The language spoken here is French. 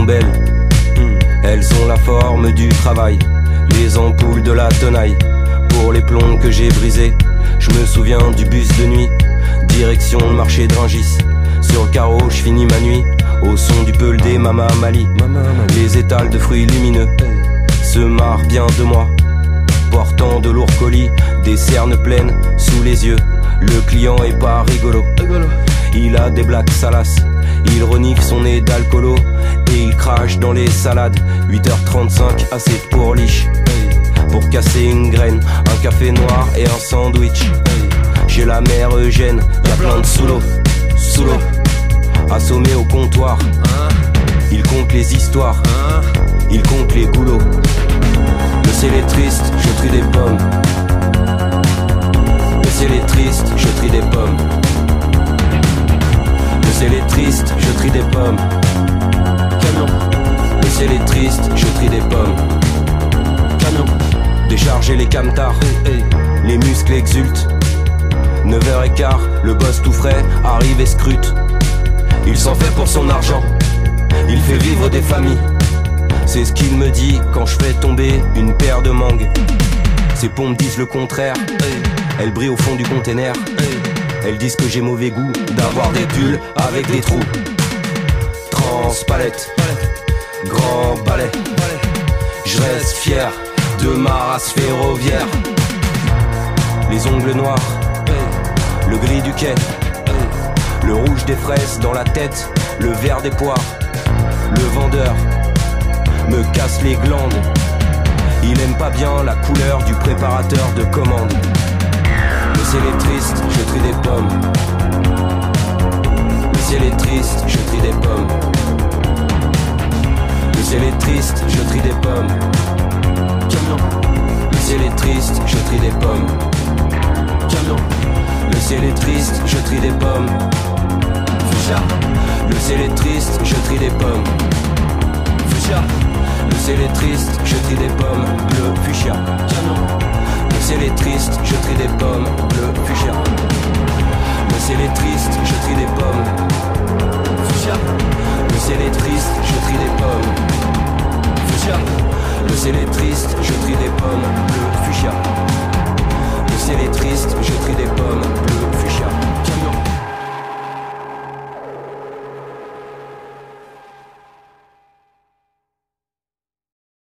belles. Hmm. Elles ont la forme du travail, les ampoules de la tenaille. Pour les plombs que j'ai brisés, je me souviens du bus de nuit, direction le marché de Rungis. Sur le carreau, je finis ma nuit, au son du peul des Mama Mali. Les étals de fruits lumineux se marrent bien de moi, portant de lourds colis, des cernes pleines sous les yeux. Le client est pas rigolo. Il a des blagues salaces. Il renifle son nez d'alcoolo et il crache dans les salades. 8h35, assez pour liche. Pour casser une graine, un café noir et un sandwich. Chez la mère Eugène, y a plein de sous l'eau, sous. Assommé au comptoir, il compte les histoires, il compte les goulots. Le ciel est triste, je trie des Ciel est triste, je trie des pommes. Camion. Le ciel est triste, je trie des pommes. Camion. Décharger les camtars, les muscles exultent. 9h15, le boss tout frais arrive et scrute. Il s'en fait pour son argent, il fait vivre des familles. C'est ce qu'il me dit quand je fais tomber une paire de mangues. Ses pompes disent le contraire, elles brillent au fond du container. Elles disent que j'ai mauvais goût d'avoir des pulls avec des trous. Transpalette, grand balai. Je reste fier de ma race ferroviaire. Les ongles noirs, le gris du quai, le rouge des fraises dans la tête, le vert des poires. Le vendeur me casse les glandes. Il aime pas bien la couleur du préparateur de commande. Ciel est triste, je trie des pommes. Le ciel est triste, je trie des pommes. Le ciel est triste, je trie des pommes. Camion. Le ciel est triste, je trie des pommes. Camion. Le ciel est triste, je trie des pommes. Fuchsia. Le ciel est triste, je trie des pommes. Fuchsia. Le ciel est triste, je trie des pommes. Bleu, fuchsia. Camion. Le ciel est triste, je trie des pommes.